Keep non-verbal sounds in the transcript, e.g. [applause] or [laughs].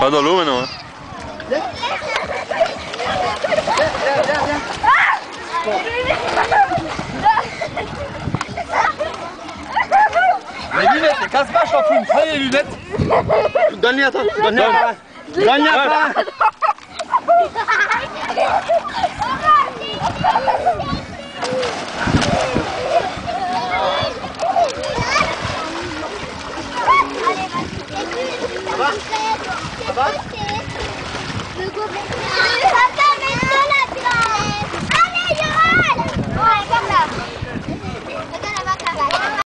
Pas dans l'eau maintenant. Hein. Les lunettes, les casse-pas, champion. Prenez les lunettes. Donne-lui attends, donne-lui un par un. Donne-lui un par un. va Ça va Papa, mets-toi là, [laughs] Allez, Tá? Tá? governo.